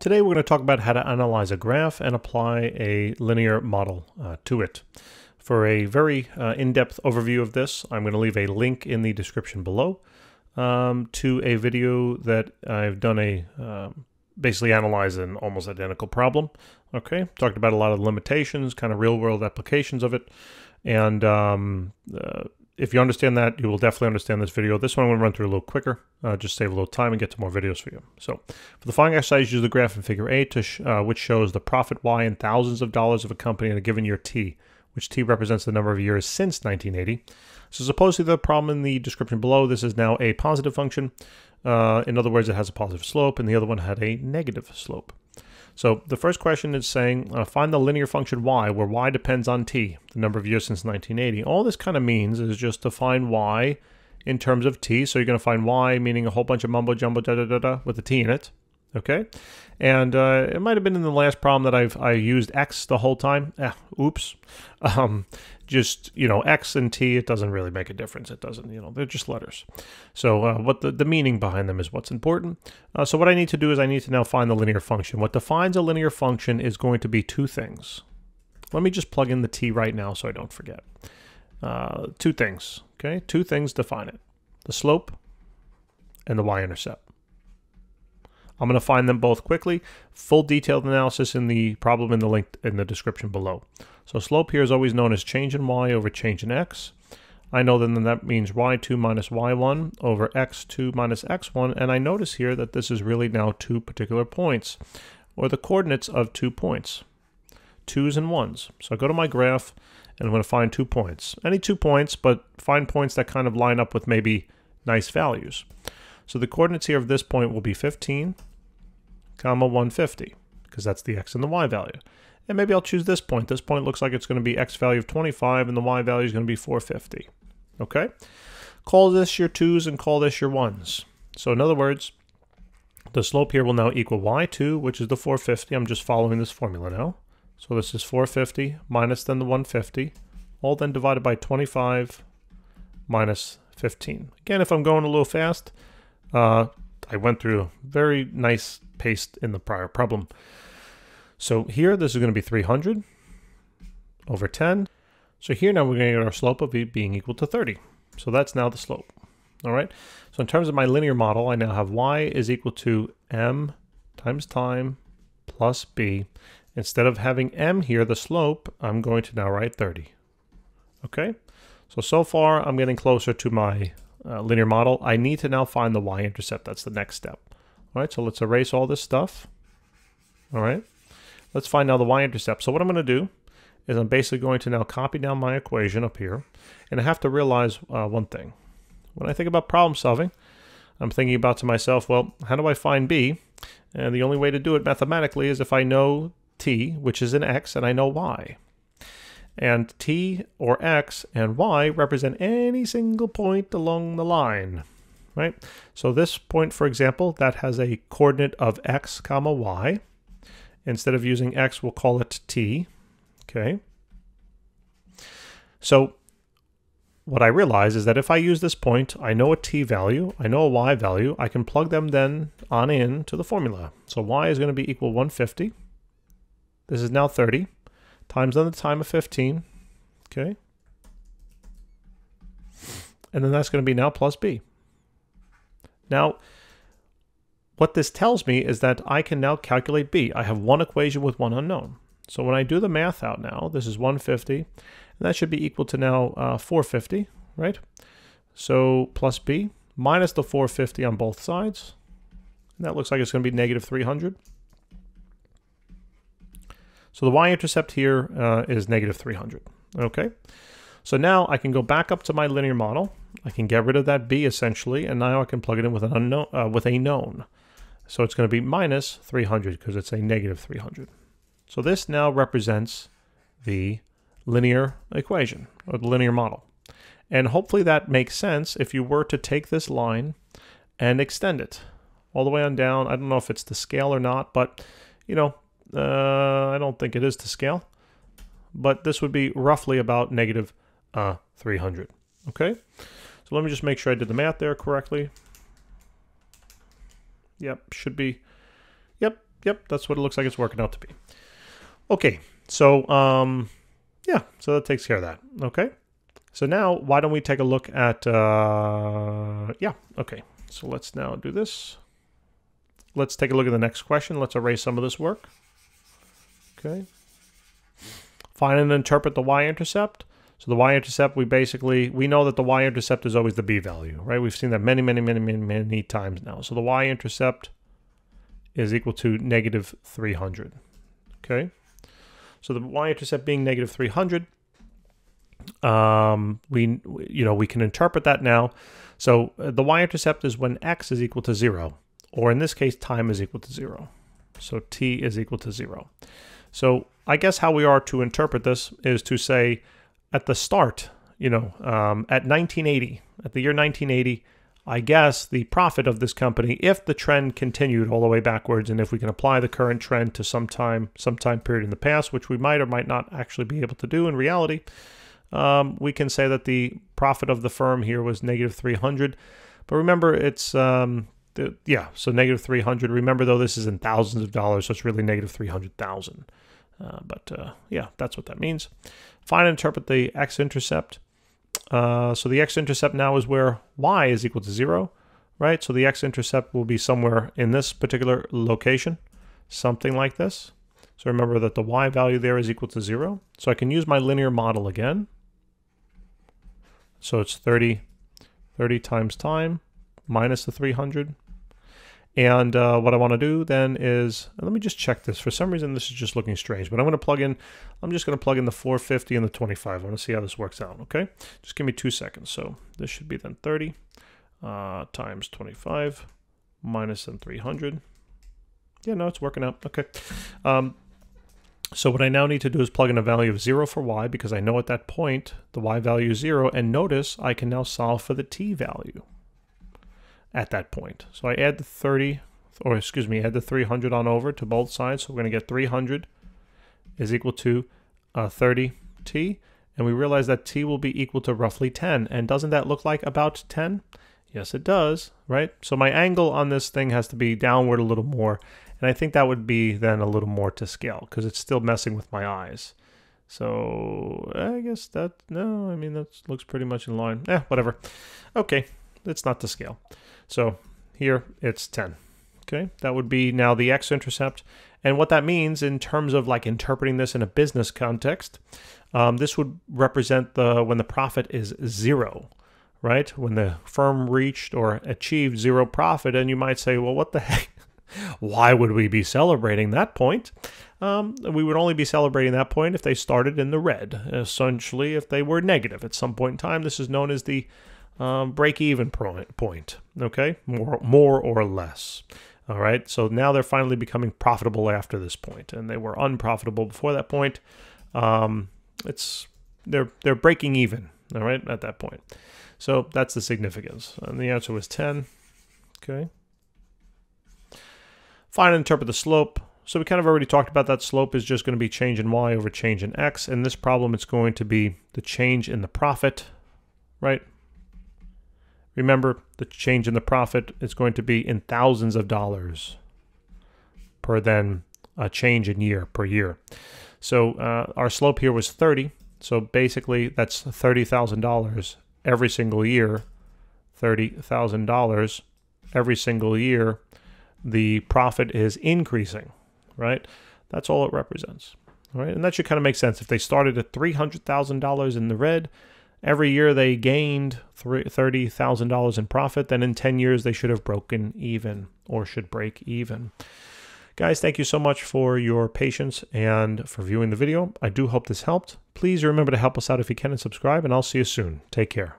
Today we're going to talk about how to analyze a graph and apply a linear model uh, to it. For a very uh, in-depth overview of this, I'm going to leave a link in the description below um, to a video that I've done a um, basically analyze an almost identical problem. Okay, talked about a lot of limitations, kind of real-world applications of it, and um, uh, if you understand that, you will definitely understand this video. This one I'm going to run through a little quicker, uh, just save a little time and get to more videos for you. So for the following exercise, use the graph in figure A, to sh uh, which shows the profit Y in thousands of dollars of a company in a given year T, which T represents the number of years since 1980. So to the problem in the description below, this is now a positive function. Uh, in other words, it has a positive slope, and the other one had a negative slope. So the first question is saying, uh, find the linear function y, where y depends on t, the number of years since 1980. All this kind of means is just to find y in terms of t. So you're going to find y meaning a whole bunch of mumbo jumbo da da da da with a t in it. Okay, and uh, it might have been in the last problem that I've I used x the whole time. Eh, oops. Um, just you know x and t it doesn't really make a difference. It doesn't you know they're just letters. So uh, what the, the meaning behind them is what's important. Uh, so what i need to do is i need to now find the linear function. What defines a linear function is going to be two things. Let me just plug in the t right now so i don't forget. Uh, two things okay? Two things define it. The slope and the y-intercept I'm going to find them both quickly. Full detailed analysis in the problem in the link in the description below. So slope here is always known as change in y over change in x. I know then that means y2 minus y1 over x2 minus x1, and I notice here that this is really now two particular points, or the coordinates of two points, twos and ones. So I go to my graph, and I'm going to find two points. Any two points, but find points that kind of line up with maybe nice values. So the coordinates here of this point will be 15, comma 150, because that's the x and the y value. And maybe I'll choose this point. This point looks like it's going to be x value of 25 and the y value is going to be 450. Okay? Call this your 2's and call this your 1's. So in other words, the slope here will now equal y2, which is the 450. I'm just following this formula now. So this is 450 minus then the 150, all then divided by 25 minus 15. Again, if I'm going a little fast, uh, I went through very nice paste in the prior problem. So here, this is going to be 300 over 10. So here now we're going to get our slope of it being equal to 30. So that's now the slope. All right. So in terms of my linear model, I now have y is equal to m times time plus b. Instead of having m here, the slope, I'm going to now write 30. Okay. So, so far I'm getting closer to my uh, linear model. I need to now find the y-intercept. That's the next step. All right. So let's erase all this stuff. All right. Let's find now the y-intercept. So what I'm going to do is I'm basically going to now copy down my equation up here. And I have to realize uh, one thing. When I think about problem solving, I'm thinking about to myself, well, how do I find b? And the only way to do it mathematically is if I know t, which is an x, and I know y. And t or x and y represent any single point along the line, right? So this point, for example, that has a coordinate of x comma y. Instead of using x, we'll call it t. Okay. So what I realize is that if I use this point, I know a t value, I know a y value, I can plug them then on in to the formula. So y is going to be equal 150. This is now 30 times on the time of 15. Okay. And then that's going to be now plus b. Now, what this tells me is that I can now calculate b. I have one equation with one unknown. So when I do the math out now, this is 150, and that should be equal to now uh, 450, right? So plus b minus the 450 on both sides. And that looks like it's going to be negative 300. So the y-intercept here uh, is negative 300, okay? So now I can go back up to my linear model. I can get rid of that b essentially, and now I can plug it in with an unknown, uh, with a known. So it's going to be minus 300 because it's a negative 300. So this now represents the linear equation or the linear model. And hopefully that makes sense if you were to take this line and extend it all the way on down. I don't know if it's to scale or not, but you know, uh, I don't think it is to scale. But this would be roughly about negative uh, 300. Okay, so let me just make sure I did the math there correctly. Yep, should be. Yep, yep, that's what it looks like it's working out to be. Okay, so um, yeah, so that takes care of that. Okay, so now why don't we take a look at uh, yeah, okay. So let's now do this. Let's take a look at the next question. Let's erase some of this work. Okay. Find and interpret the y-intercept. So the y-intercept, we basically, we know that the y-intercept is always the b value, right? We've seen that many, many, many, many, many times now. So the y-intercept is equal to negative 300, okay? So the y-intercept being negative 300, um, we, you know, we can interpret that now. So uh, the y-intercept is when x is equal to zero, or in this case, time is equal to zero. So t is equal to zero. So I guess how we are to interpret this is to say at the start, you know, um, at 1980, at the year 1980, I guess the profit of this company, if the trend continued all the way backwards, and if we can apply the current trend to some time, some time period in the past, which we might or might not actually be able to do in reality, um, we can say that the profit of the firm here was negative 300. But remember, it's um, yeah, so negative 300. Remember though, this is in thousands of dollars, so it's really negative 300,000. Uh, but uh, yeah, that's what that means. Find and interpret the x-intercept. Uh, so the x-intercept now is where y is equal to zero, right? So the x-intercept will be somewhere in this particular location, something like this. So remember that the y value there is equal to zero. So I can use my linear model again. So it's 30, 30 times time minus the 300 and uh, what I want to do then is, let me just check this. For some reason, this is just looking strange, but I'm going to plug in, I'm just going to plug in the 450 and the 25. I want to see how this works out, okay? Just give me two seconds. So this should be then 30 uh, times 25 minus then 300. Yeah, no, it's working out. Okay. Um, so what I now need to do is plug in a value of 0 for y because I know at that point the y value is 0. And notice I can now solve for the t value at that point. So I add the 30, or excuse me, add the 300 on over to both sides. So we're going to get 300 is equal to uh, 30t. And we realize that t will be equal to roughly 10. And doesn't that look like about 10? Yes, it does, right? So my angle on this thing has to be downward a little more. And I think that would be then a little more to scale because it's still messing with my eyes. So I guess that, no, I mean, that looks pretty much in line. Eh, whatever. Okay, it's not to scale. So here it's 10. Okay, that would be now the x-intercept. And what that means in terms of like interpreting this in a business context, um, this would represent the when the profit is zero, right? When the firm reached or achieved zero profit, and you might say, well, what the heck? Why would we be celebrating that point? Um, we would only be celebrating that point if they started in the red. Essentially, if they were negative at some point in time, this is known as the um, break even point, okay? More, more or less. All right, so now they're finally becoming profitable after this point, and they were unprofitable before that point. Um, it's they're they're breaking even, all right, at that point. So that's the significance, and the answer was 10. Okay. Find and interpret the slope. So we kind of already talked about that slope is just going to be change in y over change in x. In this problem, it's going to be the change in the profit, right? Remember, the change in the profit is going to be in thousands of dollars per then a change in year per year. So uh, our slope here was 30. So basically, that's $30,000 every single year. $30,000 every single year. The profit is increasing, right? That's all it represents. All right, and that should kind of make sense. If they started at $300,000 in the red, every year they gained $30,000 in profit, then in 10 years they should have broken even or should break even. Guys, thank you so much for your patience and for viewing the video. I do hope this helped. Please remember to help us out if you can and subscribe, and I'll see you soon. Take care.